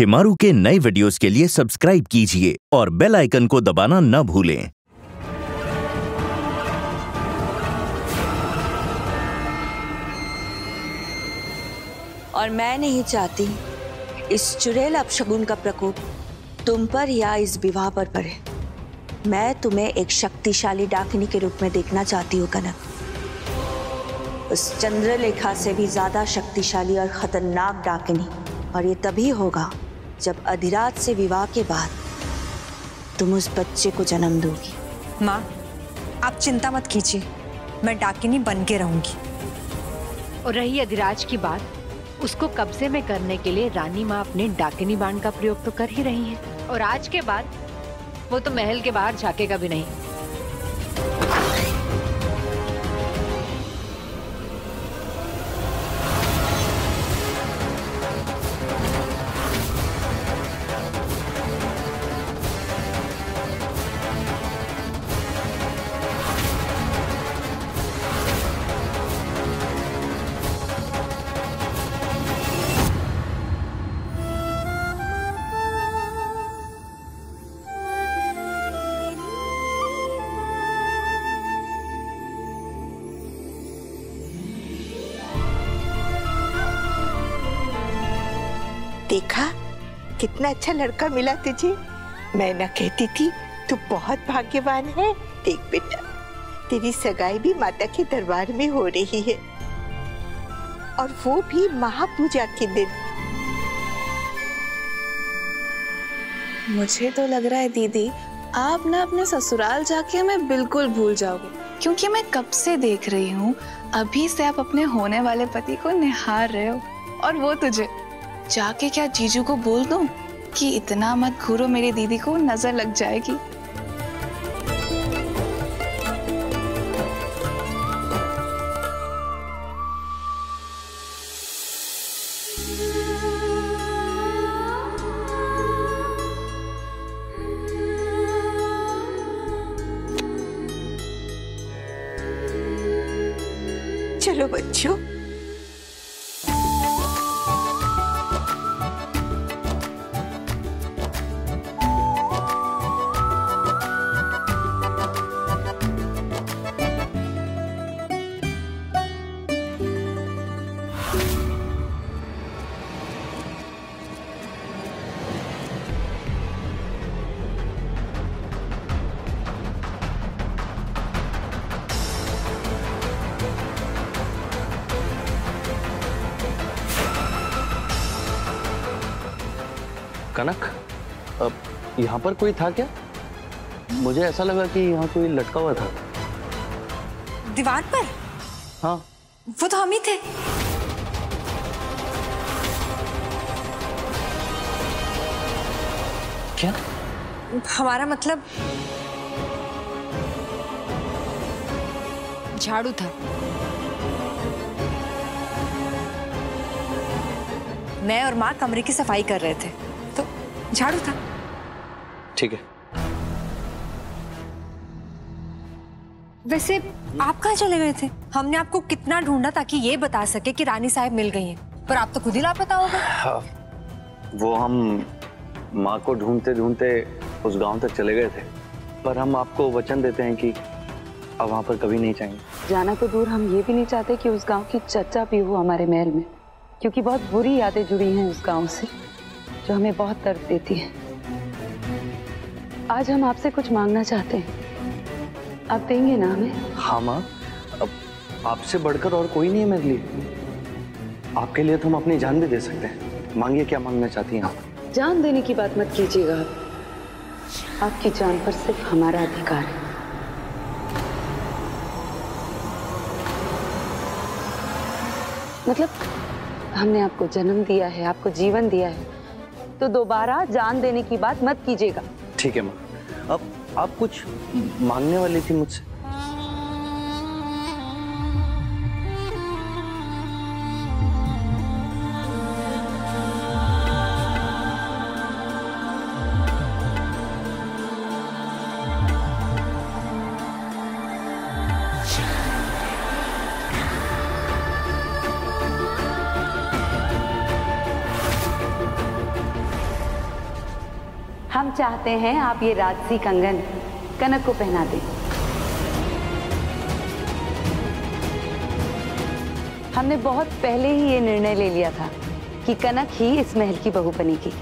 शिमारू के नए वीडियोस के लिए सब्सक्राइब कीजिए और बेल आइकन को दबाना न भूलें। और मैं नहीं चाहती इस चुड़ैल अपशगुन का प्रकोप तुम पर या इस विवाह पर पड़े। मैं तुम्हें एक शक्तिशाली डाकिनी के रूप में देखना चाहती हूँ, कनक। उस चंद्रलेखा से भी ज़्यादा शक्तिशाली और खतरनाक डाकिनी, और ये तभी होगा जब अधिराज से विवाह के बाद तुम उस बच्चे को जन्म दोगी। माँ आप चिंता मत कीजिए। मैं डाकिनी बन के रहूँगी। और रही अधिराज की बात उसको कब्जे में करने के लिए रानी माँ अपने डाकिनी बाण का प्रयोग तो कर ही रही है। और आज के बाद वो तो महल के बाहर झाकेगा भी नहीं। देखा? कितना अच्छा लड़का मिला तुझे। मैं ना कहती थी, तू बहुत भाग्यवान है। देख बेटा, तेरी सगाई भी माता के दरबार में हो रही है। और वो भी महापूजा के दिन। मुझे तो लग रहा है दीदी, आप ना अपने ससुराल जाके हमें बिल्कुल भूल जाओगे। क्योंकि मैं कब से देख रही हूँ, अभी से आप अपने होने वाले पति को निहार रहे हो, और वो तुझे। जाके क्या जीजू को बोल दूँ कि इतना मत घूरो मेरी दीदी को, नज़र लग जाएगी। चलो बच्चों कनक अब यहाँ पर कोई था क्या? मुझे ऐसा लगा कि यहाँ कोई लटका हुआ था। दीवार पर? हाँ। वो तो हम ही थे। क्या? हमारा मतलब झाड़ू था। मैं और माँ कमरे की सफ़ाई कर रहे थे। झाड़ू था। ठीक है। वैसे आप कहाँ चले गए थे? हमने आपको कितना ढूंढा ताकि ये बता सके कि रानी साहब मिल गई हैं। पर आप तो खुद ही लापता हो गए। हाँ, वो हम माँ को ढूंढते ढूंढते उस गाँव तक चले गए थे। पर हम आपको वचन देते हैं कि अब वहाँ पर कभी नहीं जाएँगे। जाना तो दूर हम ये भी नहीं चाहते कि उस गाँव की चर्चा भी हो हमारे महल में क्योंकि बहुत बुरी यादें जुड़ी हैं उस गाँव से। जो हमें बहुत दर्द देती है। आज हम आपसे कुछ मांगना चाहते हैं। आप देंगे ना हमें? हाँ माँ। अब आपसे बढ़कर और कोई नहीं है मेरे लिए। आपके लिए तो हम अपनी जान भी दे सकते हैं। मांगिए क्या मांगना चाहती हैं आप? जान देने की बात मत कीजिएगा। आप आपकी जान पर सिर्फ़ हमारा अधिकार है। मतलब हमने आपको जन्म दिया है आपको जीवन दिया है। तो दोबारा जान देने की बात मत कीजिएगा। ठीक है, माँ। अब आप कुछ मांगने वाली थी मुझसे? चाहते हैं आप ये राजसी कंगन कनक को पहना दें। हमने बहुत पहले ही ये निर्णय ले लिया था कि कनक ही इस महल की बहू बनेगी।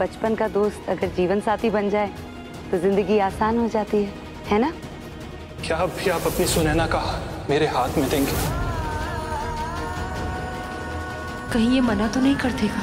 बचपन का दोस्त अगर जीवन साथी बन जाए तो ज़िंदगी आसान हो जाती है है ना? क्या अब भी आप अपनी सुनैना का मेरे हाथ में देंगे? कहीं ये मना तो नहीं कर देगा?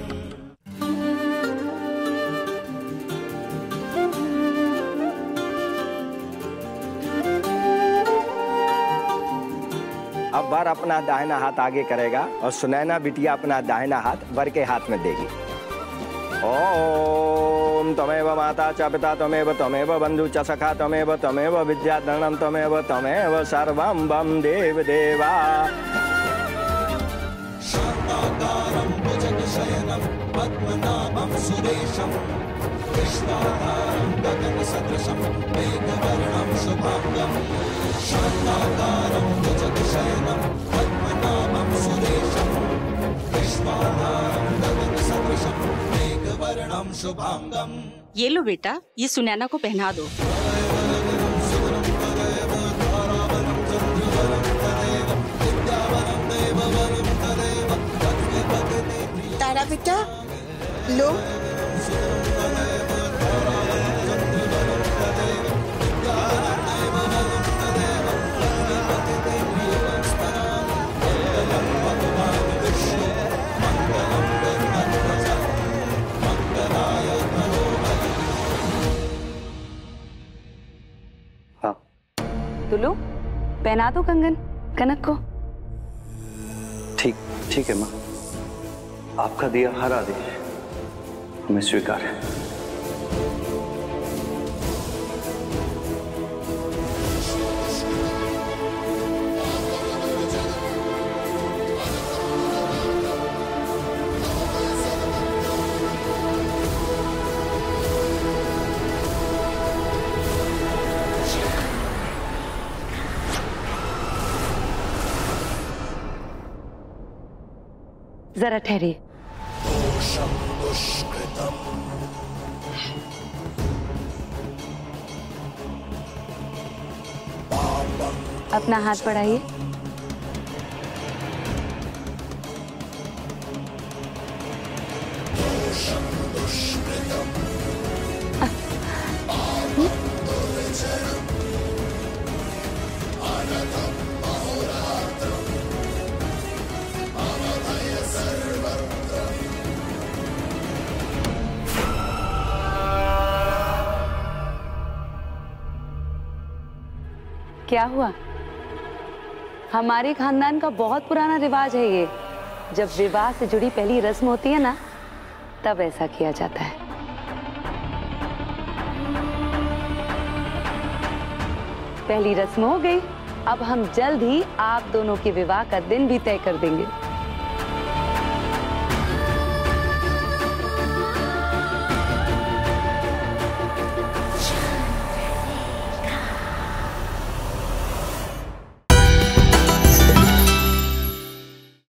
वर अपना दाहिना हाथ आगे करेगा और सुनैना बिटिया अपना दाहिना हाथ वर के हाथ में देगी। ओम तमेव माता च पिता तमेव तमेव बंधु च सखा तमेव तमेव विद्याधरणम तमेव तमेव सर्वम बम देव देवा। ये लो बेटा ये सुनैना को पहना दो। तारा बेटा लो। पहना दो कंगन, कनक को। ठीक ठीक है माँ। आपका दिया हर आदेश। हमें स्वीकार है। जरा ठहरिए। अपना हाथ बढ़ाइए। क्या हुआ? हमारे खानदान का बहुत पुराना रिवाज है ये। जब विवाह से जुड़ी पहली रस्म होती है ना, तब ऐसा किया जाता है। पहली रस्म हो गई। अब हम जल्द ही आप दोनों के विवाह का दिन भी तय कर देंगे।